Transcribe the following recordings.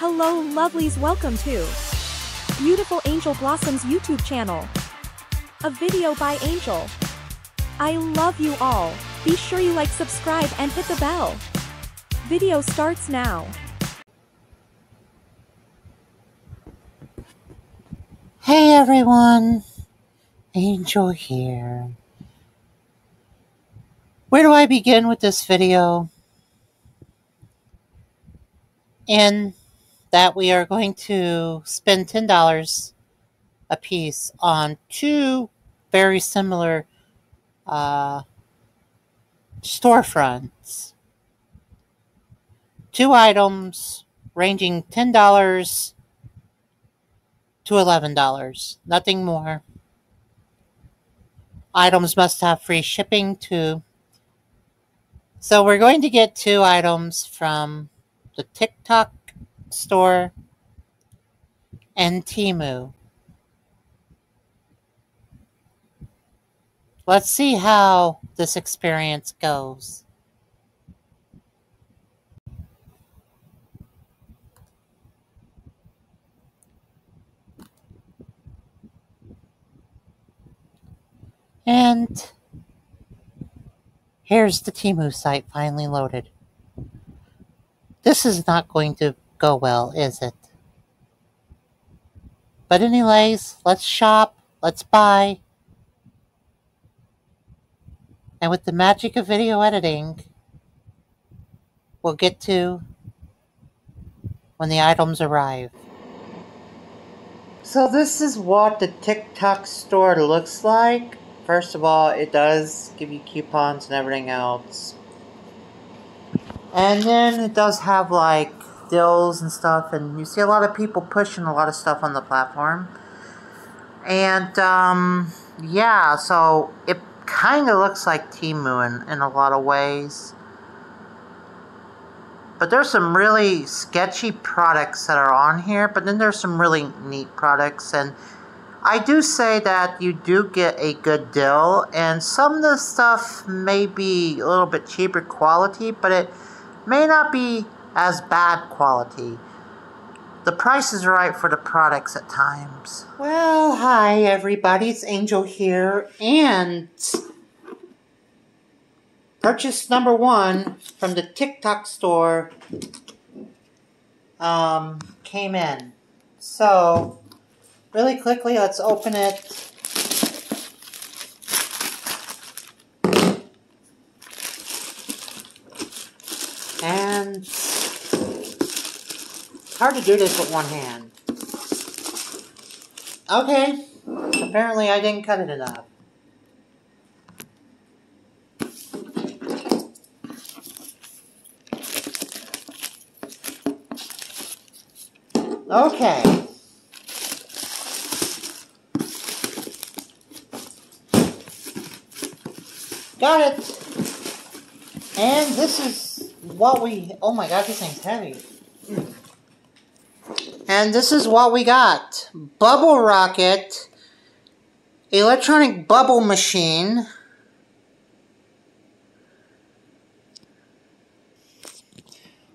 Hello lovelies welcome to Beautiful Angel Blossoms YouTube channel. A video by Angel. I love you all. Be sure you like subscribe and hit the bell. Video starts now. Hey everyone, Angel here. Where do I begin with this video? In that we are going to spend $10 a piece on two very similar uh, storefronts. Two items ranging $10 to $11, nothing more. Items must have free shipping too. So we're going to get two items from the TikTok store and Temu. Let's see how this experience goes. And here's the Temu site finally loaded. This is not going to go well, is it? But anyways, let's shop, let's buy. And with the magic of video editing, we'll get to when the items arrive. So this is what the TikTok store looks like. First of all, it does give you coupons and everything else. And then it does have like deals and stuff, and you see a lot of people pushing a lot of stuff on the platform. And um, yeah, so it kind of looks like Temu in, in a lot of ways. But there's some really sketchy products that are on here, but then there's some really neat products. And I do say that you do get a good deal, and some of the stuff may be a little bit cheaper quality, but it may not be as bad quality. The price is right for the products at times. Well, hi everybody, it's Angel here, and purchase number one from the TikTok store um, came in. So, really quickly, let's open it. And hard to do this with one hand. Okay, apparently I didn't cut it enough. Okay. Got it. And this is what we... Oh my god, this thing's heavy. Hmm. And this is what we got. Bubble Rocket. Electronic Bubble Machine.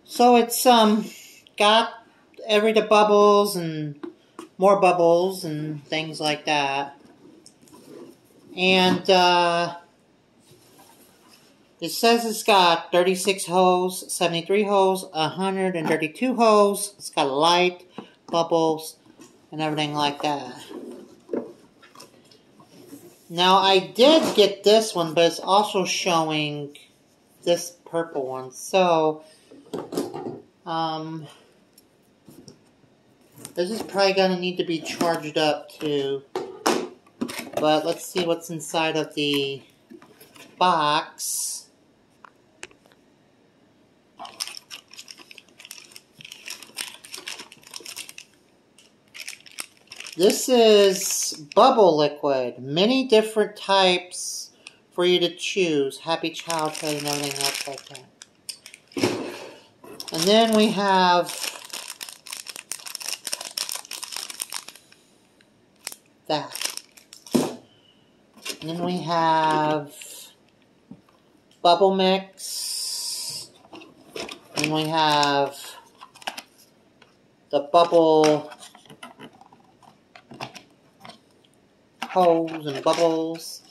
So it's um got every the bubbles and more bubbles and things like that. And uh, it says it's got 36 holes, 73 holes, 132 holes. It's got light, bubbles, and everything like that. Now, I did get this one, but it's also showing this purple one. So, um, this is probably going to need to be charged up too. But let's see what's inside of the box. This is bubble liquid. Many different types for you to choose. Happy childhood and everything else like that. And then we have that. And then we have bubble mix. And we have the bubble holes and bubbles.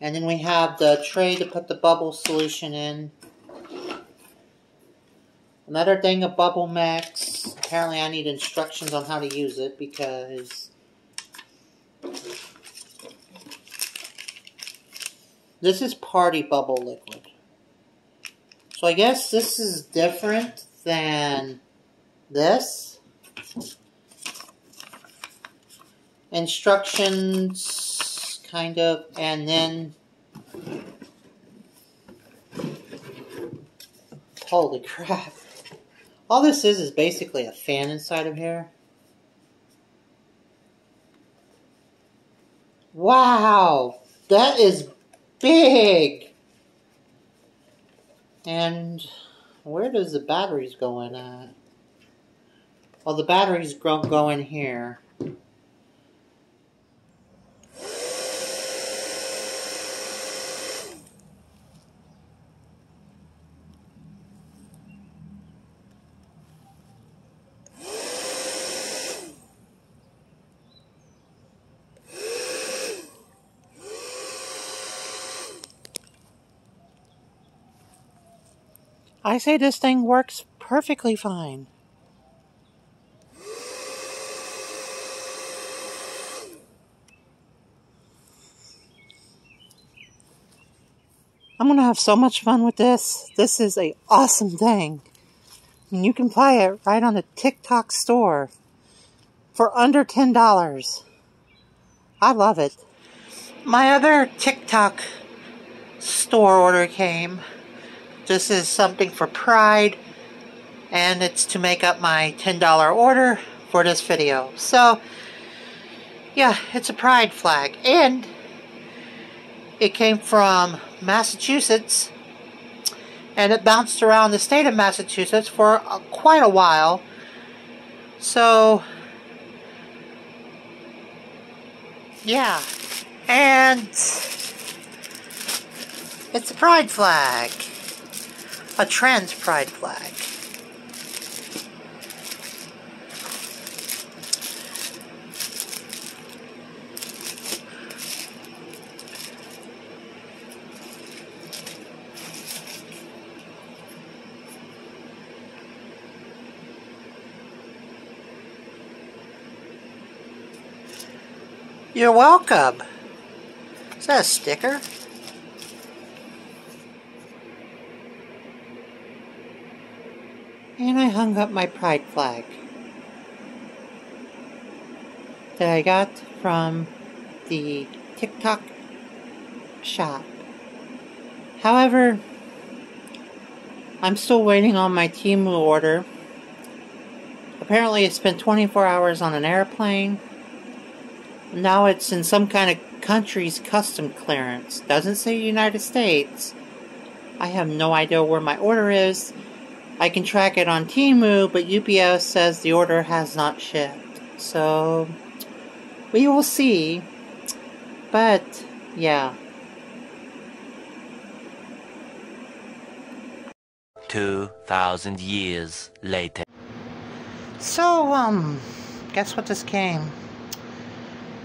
And then we have the tray to put the bubble solution in. Another thing of bubble mix. Apparently I need instructions on how to use it because this is party bubble liquid. So I guess this is different than this. Instructions, kind of, and then Holy crap. All this is is basically a fan inside of here. Wow! That is big! And where does the batteries go in at? Well, the batteries go, go in here. I say this thing works perfectly fine. I'm going to have so much fun with this. This is a awesome thing. And you can buy it right on the TikTok store for under $10. I love it. My other TikTok store order came. This is something for Pride, and it's to make up my $10 order for this video. So, yeah, it's a Pride flag, and it came from Massachusetts, and it bounced around the state of Massachusetts for uh, quite a while. So, yeah, and it's a pride flag a trans pride flag. You're welcome. Is that a sticker? And I hung up my pride flag that I got from the TikTok shop. However, I'm still waiting on my Temu order. Apparently, it's been 24 hours on an airplane. Now it's in some kind of country's custom clearance. Doesn't say United States. I have no idea where my order is. I can track it on Temu, but UPS says the order has not shipped. So, we will see. But, yeah. 2,000 years later. So, um, guess what just came?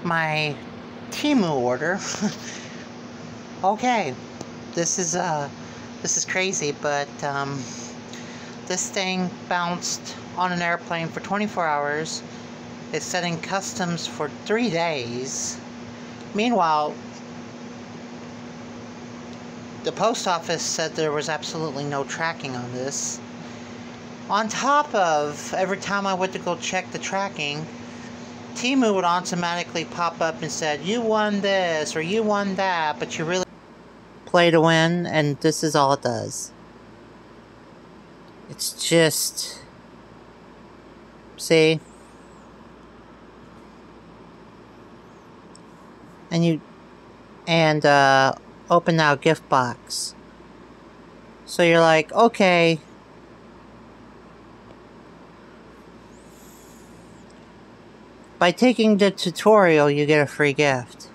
My Temu order. okay, this is, uh, this is crazy, but, um, this thing bounced on an airplane for 24 hours. It's setting customs for three days. Meanwhile, the post office said there was absolutely no tracking on this. On top of every time I went to go check the tracking, Temu would automatically pop up and said, you won this or you won that, but you really play to win, and this is all it does. It's just... See? And you... And, uh, open now gift box. So you're like, okay. By taking the tutorial, you get a free gift.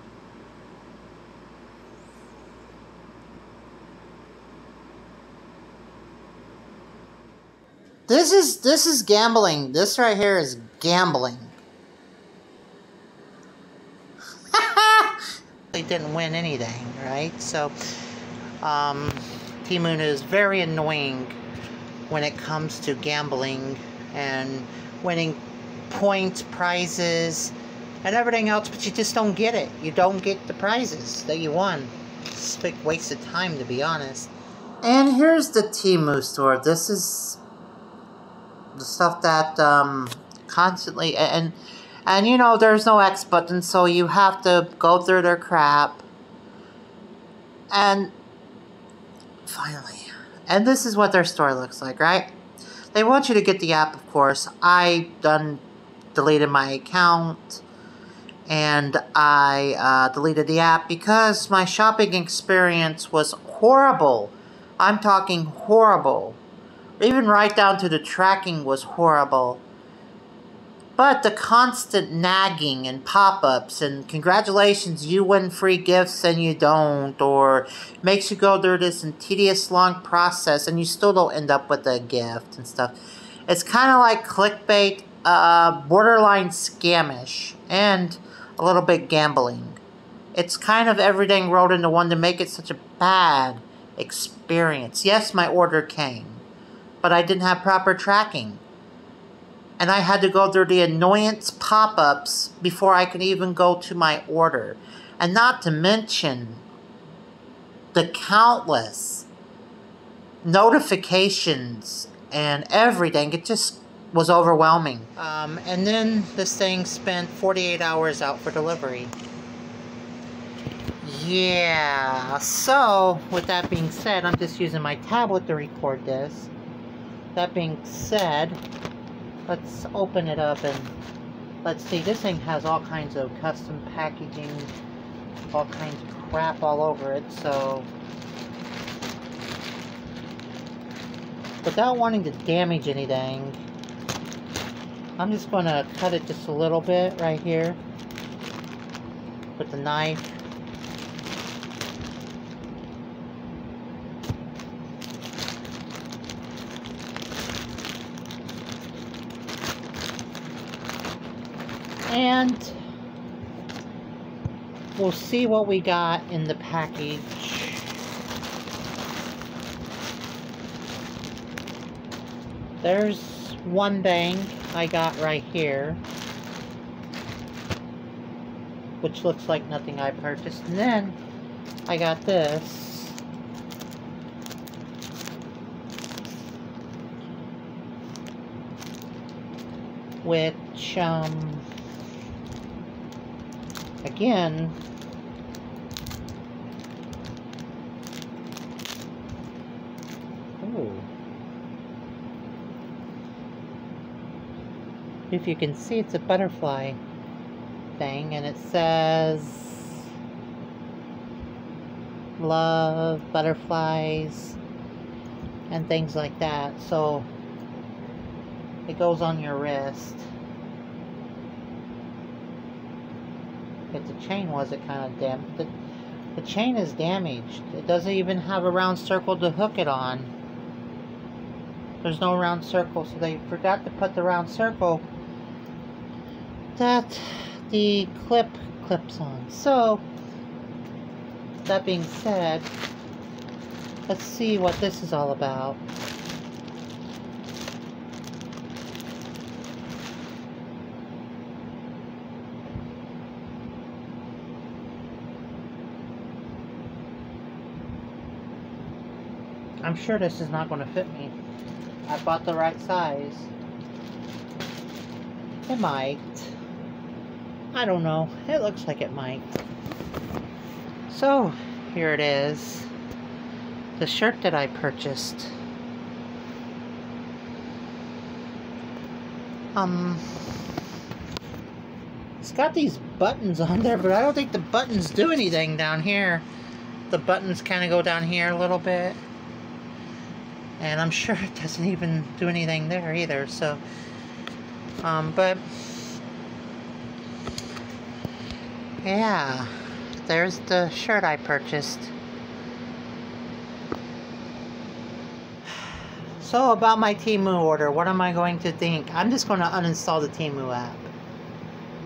This is this is gambling. This right here is gambling. they didn't win anything, right? So, um, Temu is very annoying when it comes to gambling and winning points, prizes, and everything else, but you just don't get it. You don't get the prizes that you won. It's a big waste of time, to be honest. And here's the Temu store. This is stuff that um, constantly and and you know there's no X button, so you have to go through their crap. And finally, and this is what their store looks like, right? They want you to get the app, of course. I done deleted my account and I uh, deleted the app because my shopping experience was horrible. I'm talking horrible. Even right down to the tracking was horrible. But the constant nagging and pop-ups and congratulations, you win free gifts and you don't, or makes you go through this tedious long process and you still don't end up with a gift and stuff. It's kind of like clickbait, uh, borderline scamish, and a little bit gambling. It's kind of everything rolled into one to make it such a bad experience. Yes, my order came, but I didn't have proper tracking and I had to go through the annoyance pop-ups before I could even go to my order. And not to mention the countless notifications and everything. It just was overwhelming. Um, and then this thing spent 48 hours out for delivery. Yeah, so with that being said, I'm just using my tablet to record this. That being said, let's open it up and let's see. This thing has all kinds of custom packaging all kinds of crap all over it so. Without wanting to damage anything I'm just going to cut it just a little bit right here. With the knife And we'll see what we got in the package. There's one thing I got right here. Which looks like nothing I purchased. And then I got this. Which, um, again. If you can see, it's a butterfly thing, and it says love, butterflies, and things like that. So, it goes on your wrist. The chain wasn't kind of damaged. The, the chain is damaged. It doesn't even have a round circle to hook it on. There's no round circle, so they forgot to put the round circle that the clip clips on. So, that being said, let's see what this is all about. I'm sure this is not going to fit me. I bought the right size. It might. I don't know. It looks like it might. So, here it is. The shirt that I purchased. Um, it's got these buttons on there, but I don't think the buttons do anything down here. The buttons kind of go down here a little bit and I'm sure it doesn't even do anything there either so um, but yeah there's the shirt I purchased So about my Temu order, what am I going to think? I'm just going to uninstall the Temu app.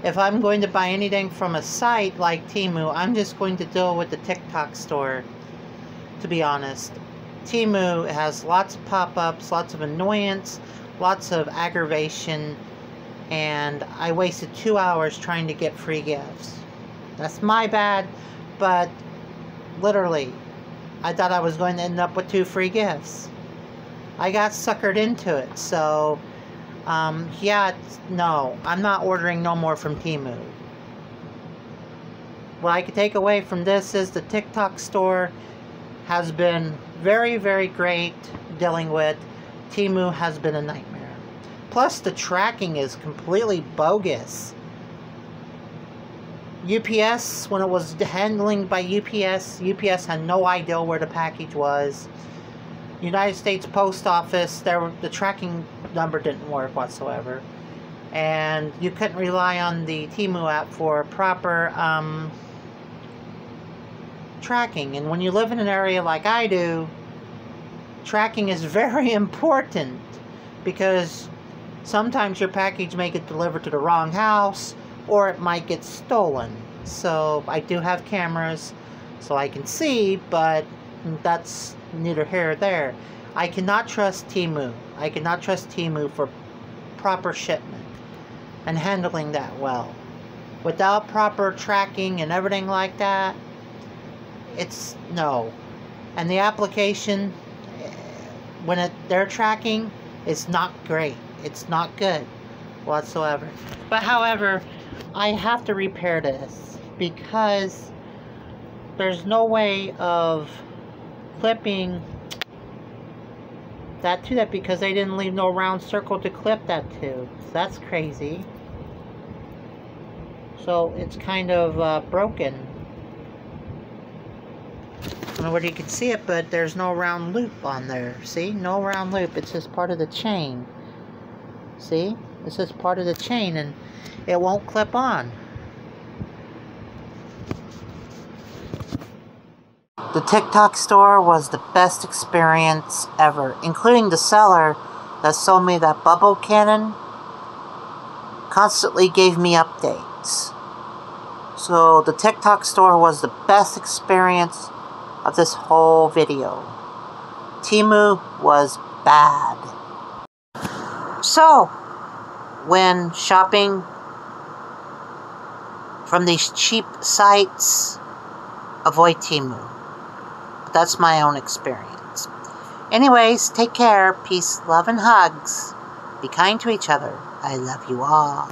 If I'm going to buy anything from a site like Temu, I'm just going to deal with the TikTok store, to be honest. Temu has lots of pop-ups, lots of annoyance, lots of aggravation, and I wasted two hours trying to get free gifts. That's my bad, but literally, I thought I was going to end up with two free gifts. I got suckered into it, so um, yeah, no, I'm not ordering no more from Temu. What I can take away from this is the TikTok store has been very, very great dealing with. Temu has been a nightmare. Plus, the tracking is completely bogus. UPS, when it was handling by UPS, UPS had no idea where the package was. United States Post Office, there the tracking number didn't work whatsoever, and you couldn't rely on the Temu app for proper um, tracking. And when you live in an area like I do, tracking is very important because sometimes your package may get delivered to the wrong house or it might get stolen. So I do have cameras so I can see, but that's neither here or there. I cannot trust Temu. I cannot trust Temu for proper shipment and handling that well. Without proper tracking and everything like that, it's no. And the application, when it, they're tracking, is not great. It's not good whatsoever. But however, I have to repair this because there's no way of clipping that to that because they didn't leave no round circle to clip that to. So that's crazy. So it's kind of uh, broken. Don't know whether you can see it, but there's no round loop on there. See? No round loop. It's just part of the chain. See? It's just part of the chain and it won't clip on. The TikTok store was the best experience ever, including the seller that sold me that bubble cannon constantly gave me updates. So the TikTok store was the best experience of this whole video. Temu was bad. So, when shopping from these cheap sites, avoid Temu. That's my own experience. Anyways, take care. Peace, love, and hugs. Be kind to each other. I love you all.